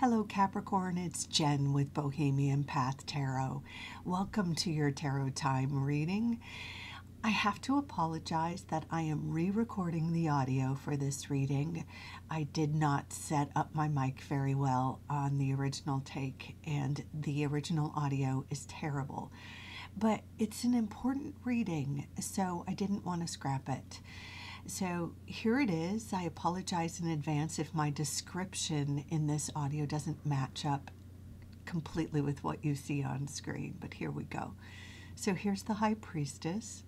Hello, Capricorn. It's Jen with Bohemian Path Tarot. Welcome to your Tarot Time reading. I have to apologize that I am re recording the audio for this reading. I did not set up my mic very well on the original take, and the original audio is terrible. But it's an important reading, so I didn't want to scrap it. So here it is. I apologize in advance if my description in this audio doesn't match up completely with what you see on screen, but here we go. So here's the High Priestess,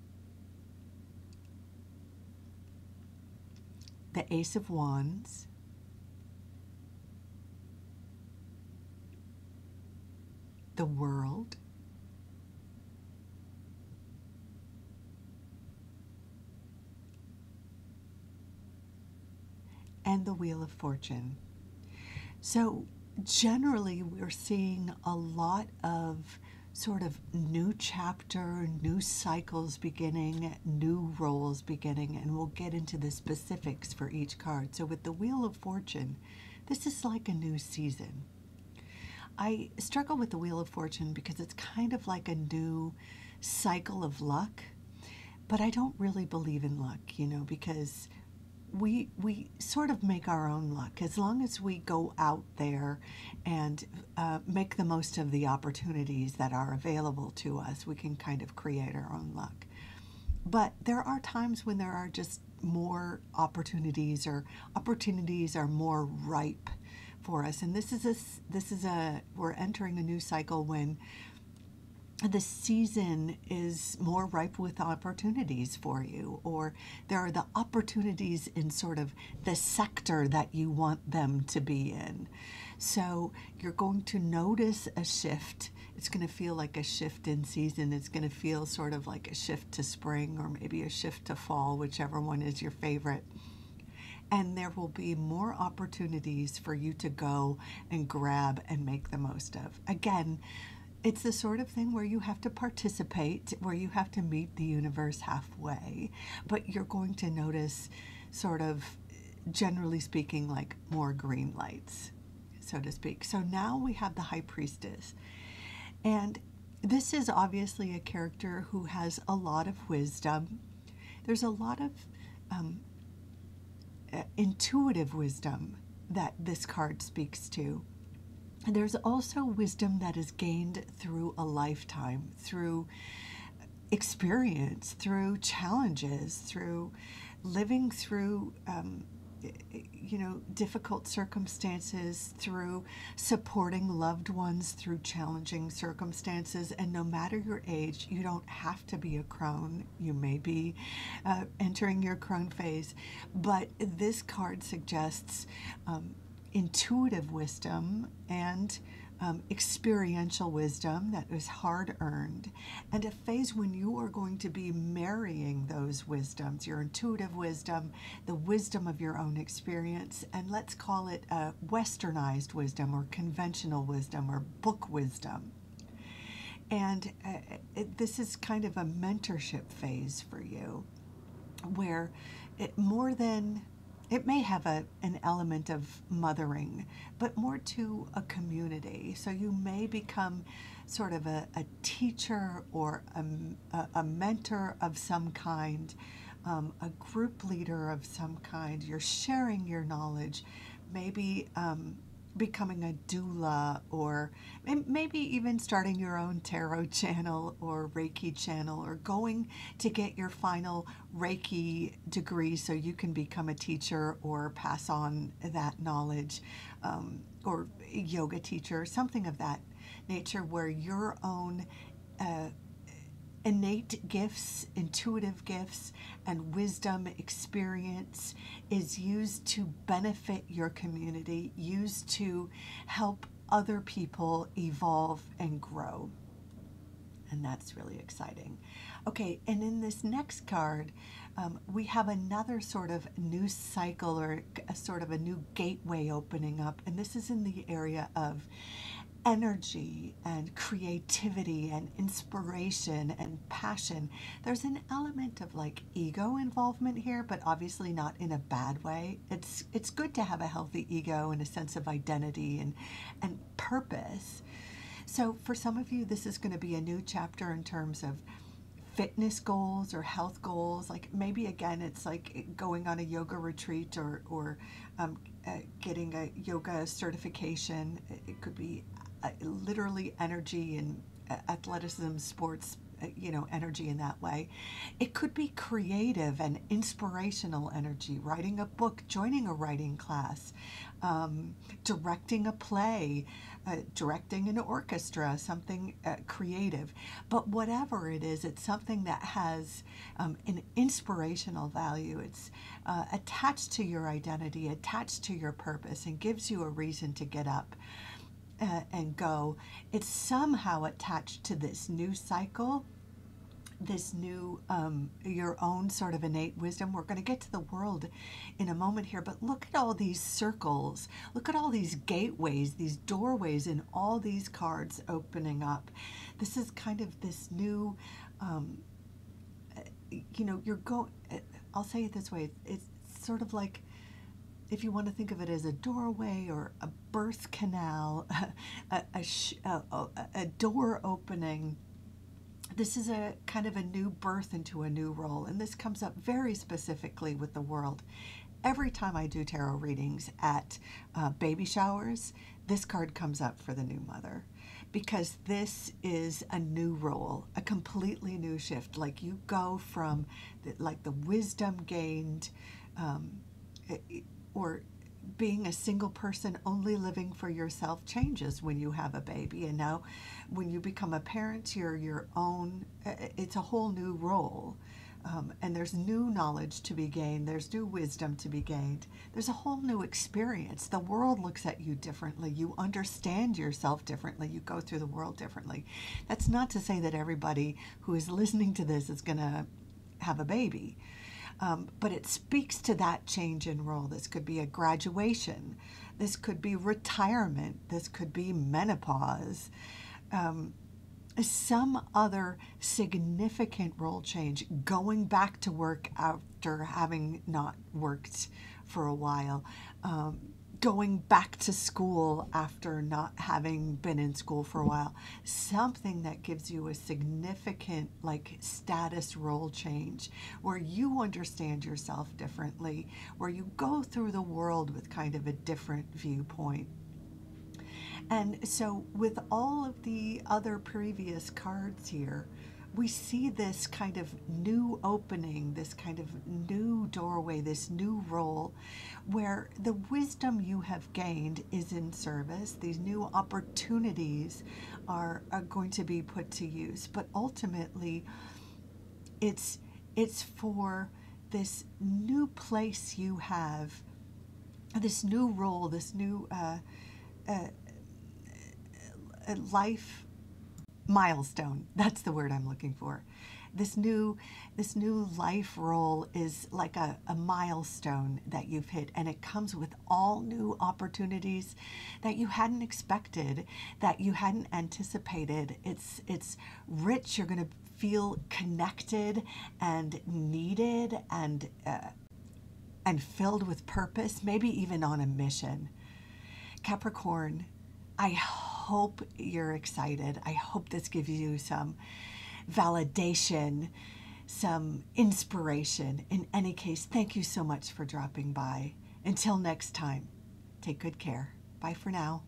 the Ace of Wands, the World, and the Wheel of Fortune. So, generally, we're seeing a lot of sort of new chapter, new cycles beginning, new roles beginning, and we'll get into the specifics for each card. So, with the Wheel of Fortune, this is like a new season. I struggle with the Wheel of Fortune because it's kind of like a new cycle of luck, but I don't really believe in luck, you know, because we we sort of make our own luck. As long as we go out there and uh, make the most of the opportunities that are available to us we can kind of create our own luck. But there are times when there are just more opportunities or opportunities are more ripe for us. And this is a this is a we're entering a new cycle when the season is more ripe with opportunities for you, or there are the opportunities in sort of the sector that you want them to be in. So you're going to notice a shift. It's going to feel like a shift in season. It's going to feel sort of like a shift to spring or maybe a shift to fall, whichever one is your favorite. And there will be more opportunities for you to go and grab and make the most of. Again, it's the sort of thing where you have to participate, where you have to meet the universe halfway, but you're going to notice, sort of, generally speaking, like more green lights, so to speak. So now we have the High Priestess. And this is obviously a character who has a lot of wisdom. There's a lot of um, uh, intuitive wisdom that this card speaks to there's also wisdom that is gained through a lifetime, through experience, through challenges, through living through, um, you know, difficult circumstances, through supporting loved ones through challenging circumstances. And no matter your age, you don't have to be a crone. You may be uh, entering your crone phase, but this card suggests. Um, intuitive wisdom and um, experiential wisdom that is hard earned, and a phase when you are going to be marrying those wisdoms your intuitive wisdom, the wisdom of your own experience, and let's call it a westernized wisdom or conventional wisdom or book wisdom. And uh, it, this is kind of a mentorship phase for you where it more than it may have a, an element of mothering, but more to a community. So you may become sort of a, a teacher or a, a, mentor of some kind, um, a group leader of some kind. You're sharing your knowledge, maybe um, becoming a doula or maybe even starting your own tarot channel or Reiki channel or going to get your final Reiki degree so you can become a teacher or pass on that knowledge um, or yoga teacher, something of that nature where your own uh, innate gifts, intuitive gifts, and wisdom experience is used to benefit your community, used to help other people evolve and grow. And that's really exciting. Okay, and in this next card, um, we have another sort of new cycle or a sort of a new gateway opening up. And this is in the area of energy and creativity and inspiration and passion. There's an element of like ego involvement here, but obviously not in a bad way. It's it's good to have a healthy ego and a sense of identity and and purpose. So for some of you this is going to be a new chapter in terms of fitness goals or health goals like maybe again it's like going on a yoga retreat or or um, uh, getting a yoga certification it could be literally energy and uh, athleticism sports uh, you know energy in that way. It could be creative and inspirational energy writing a book joining a writing class um, directing a play uh, directing an orchestra something uh, creative. But whatever it is it's something that has um, an inspirational value. It's uh, attached to your identity attached to your purpose and gives you a reason to get up uh, and go, it's somehow attached to this new cycle, this new, um, your own sort of innate wisdom. We're going to get to the world in a moment here, but look at all these circles. Look at all these gateways, these doorways, and all these cards opening up. This is kind of this new, um, you know, you're going, I'll say it this way it's sort of like, if you want to think of it as a doorway or a birth canal, a, a, a, a, door opening, this is a kind of a new birth into a new role. And this comes up very specifically with the world. Every time I do tarot readings at uh, baby showers, this card comes up for the new mother because this is a new role, a completely new shift. Like you go from the, like the wisdom gained. Um, or being a single person only living for yourself changes when you have a baby and now when you become a parent you're your own it's a whole new role um, and there's new knowledge to be gained there's new wisdom to be gained there's a whole new experience. The world looks at you differently you understand yourself differently you go through the world differently. That's not to say that everybody who is listening to this is going to have a baby um, but it speaks to that change in role. This could be a graduation, this could be retirement, this could be menopause, um, some other significant role change, going back to work after having not worked for a while. Um, going back to school after not having been in school for a while. Something that gives you a significant like status role change where you understand yourself differently where you go through the world with kind of a different viewpoint. And so with all of the other previous cards here we see this kind of new opening, this kind of new doorway, this new role where the wisdom you have gained is in service. These new opportunities are, are going to be put to use. But ultimately, it's, it's for this new place you have, this new role, this new uh, uh, life milestone. That's the word I'm looking for. This new this new life role is like a, a milestone that you've hit and it comes with all new opportunities that you hadn't expected, that you hadn't anticipated. It's it's rich. You're gonna feel connected and needed and uh, and filled with purpose, maybe even on a mission. Capricorn, I hope you're excited. I hope this gives you some validation, some inspiration. In any case, thank you so much for dropping by. Until next time, take good care. Bye for now.